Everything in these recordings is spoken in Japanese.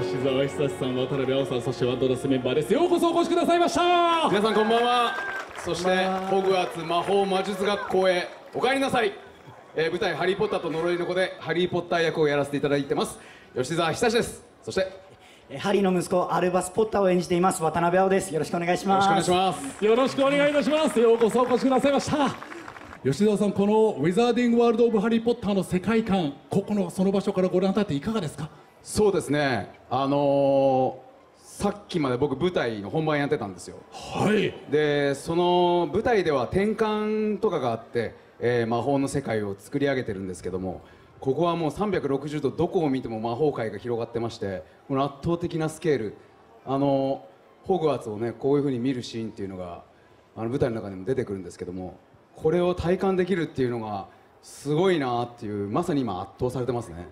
吉沢久志さん渡辺青さんそしてワンドラスメンバーです。ようこそお越しくださいました。皆さんこんばんは。そしてホグワーツ魔法魔術学校へお帰りなさい、えー舞台「ハリー・ポッターと呪いの子」でハリー・ポッター役をやらせていただいてます。吉沢久志です。そしてハリーの息子アルバス・ポッターを演じています渡辺青です。よろしくお願いします。ろしくお願いします。よろしくお願いいたします。ようこそお越しくださいました。吉沢さんこのウィザーディングワールド・オブ・ハリー・ポッターの世界観ここのその場所からご覧になっていかがですか？そうですね。あのーさっきまで僕舞台の本番やってたんですよ。はい。でその舞台では転換とかがあって、えー魔法の世界を作り上げてるんですけどもここはもう360度どこを見ても魔法界が広がってましてこの圧倒的なスケールあのホグワーツをねこういうふうに見るシーンっていうのがあの舞台の中でも出てくるんですけどもこれを体感できるっていうのがすごいなっていうまさに今圧倒されてますね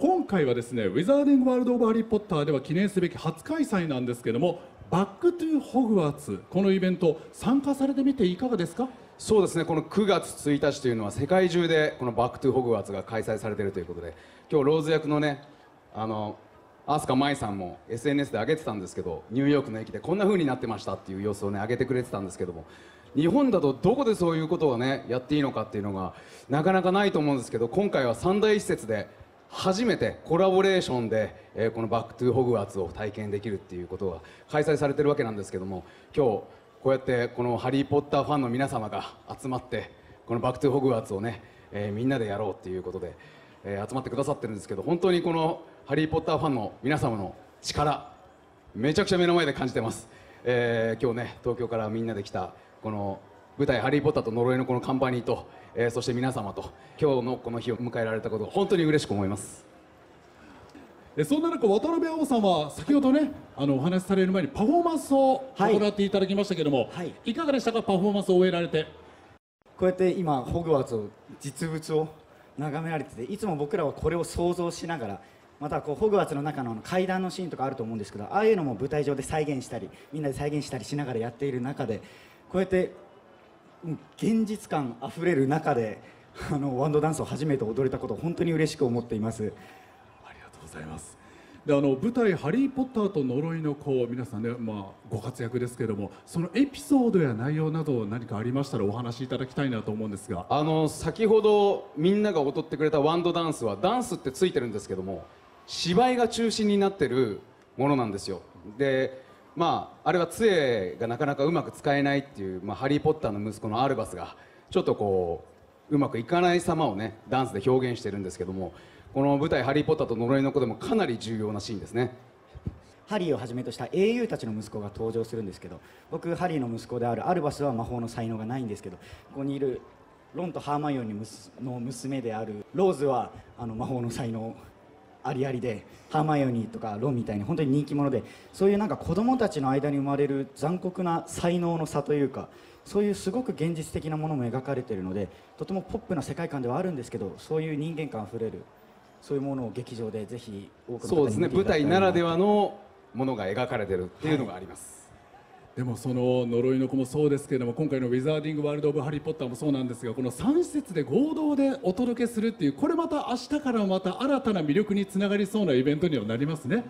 今回はですねウィザーディングワールド・オブ・ハリー・ポッターでは記念すべき初開催なんですけどもバック・トゥ・ホグワーツこのイベント参加されてみていかがですか？そうですねこの9月1日というのは世界中でこのバックトゥホグワーツが開催されているということで今日ローズ役のねあの飛香まいさんも SNS で上げてたんですけどニューヨークの駅でこんな風になってましたっていう様子をね上げてくれてたんですけども日本だとどこでそういうことをねやっていいのかっていうのがなかなかないと思うんですけど今回は三大施設で初めてコラボレーションで、えーこのバックトゥホグワーツを体験できるっていうことが開催されてるわけなんですけども今日こうやってこの「ハリー・ポッター」ファンの皆様が集まってこの「バック・トゥ・ホグワーツ」をね、えーみんなでやろうっていうことで、えー集まってくださってるんですけど本当にこの「ハリー・ポッター」ファンの皆様の力めちゃくちゃ目の前で感じてます、えー今日ね東京からみんなで来たこの舞台「ハリー・ポッターと呪いの子」のカンパニーと、えーそして皆様と今日のこの日を迎えられたこと本当に嬉しく思います。えそんな中渡辺青さんは先ほどねあのお話しされる前にパフォーマンスをはい行っていただきましたけども、はい。い、かがでしたかパフォーマンスを終えられて？こうやって今ホグワーツを実物を眺められてていつも僕らはこれを想像しながらまたこうホグワーツの中の階段のシーンとかあると思うんですけどああいうのも舞台上で再現したりみんなで再現したりしながらやっている中でこうやってうん現実感あふれる中であのワンドダンスを初めて踊れたことを本当に嬉しく思っています。ありがとうございます。であの舞台「ハリー・ポッターと呪いの子」皆さんね、まあ、ご活躍ですけどもそのエピソードや内容など何かありましたらお話しいただきたいなと思うんですが。あの先ほどみんなが踊ってくれたワンドダンスはダンスってついてるんですけども芝居が中心になってるものなんですよ。でまああれは杖がなかなかうまく使えないっていう、まあ、ハリー・ポッターの息子のアルバスがちょっとこううまくいかない様をねダンスで表現してるんですけどもこの舞台「ハリー・ポッターと呪いの子」でもかなり重要なシーンですね。ハリーをはじめとした英雄たちの息子が登場するんですけど僕ハリーの息子であるアルバスは魔法の才能がないんですけどここにいるロンとハーマイオニーの娘であるローズはあの魔法の才能ありありでハーマイオニーとかロンみたいに本当に人気者でそういうなんか子供たちの間に生まれる残酷な才能の差というかそういうすごく現実的なものも描かれているのでとてもポップな世界観ではあるんですけどそういう人間感あふれるそういうものを劇場でぜひ多くの方に見てい舞台ただきたいなならではのものが描かれているっていうのがあります、でもその呪いの子もそうですけれども今回の「ウィザーディング・ワールド・オブ・ハリー・ポッター」もそうなんですがこの3施設で合同でお届けするっていうこれまた明日からまた新たな魅力につながりそうなイベントにはなりますね。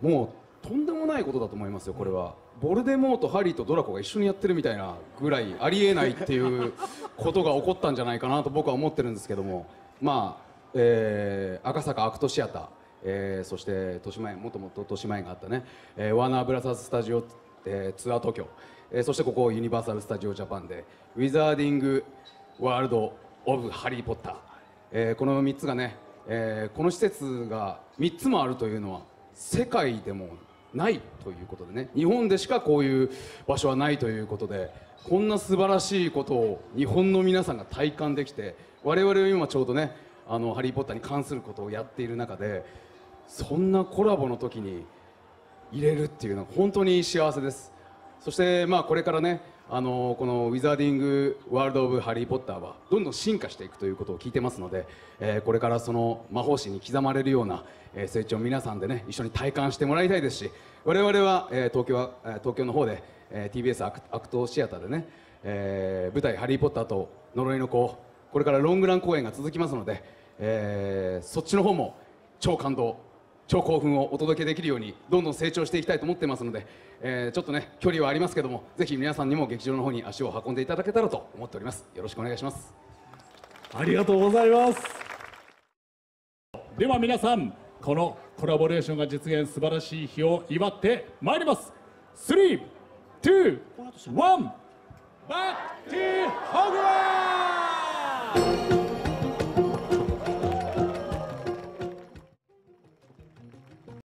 もうとんでもないことだと思いますよ。これはボルデモートハリーとドラコが一緒にやってるみたいなぐらいありえないっていうことが起こったんじゃないかなと僕は思ってるんですけども。まあ、えー赤坂アクトシアター、えーそして豊島園もともと豊島園があったね、えーワーナーブラザーズスタジオ、えツアー東京、えそしてここユニバーサル・スタジオ・ジャパンでウィザーディング・ワールド・オブ・ハリー・ポッター、えこの3つがね、えこの施設が3つもあるというのは世界でもないということでね。日本でしかこういう場所はないということでこんな素晴らしいことを日本の皆さんが体感できて我々は今ちょうどね「あのハリー・ポッター」に関することをやっている中でそんなコラボの時に入れるっていうのは本当に幸せです。そしてまあこれからねあのこのウィザーディング・ワールド・オブ・ハリー・ポッターはどんどん進化していくということを聞いてますので、えーこれからその魔法史に刻まれるような、えー成長を皆さんでね一緒に体感してもらいたいですし我々は、えー東京は、東京の方で、えー TBS アクアクトシアターでね、えー舞台「ハリー・ポッターと呪いの子」これからロングラン公演が続きますので、えーそっちの方も超感動超興奮をお届けできるようにどんどん成長していきたいと思ってますので、えーちょっとね距離はありますけどもぜひ皆さんにも劇場の方に足を運んでいただけたらと思っております。よろしくお願いします。ありがとうございます。では皆さんこのコラボレーションが実現素晴らしい日を祝ってまいります。321バックトゥホグワーツ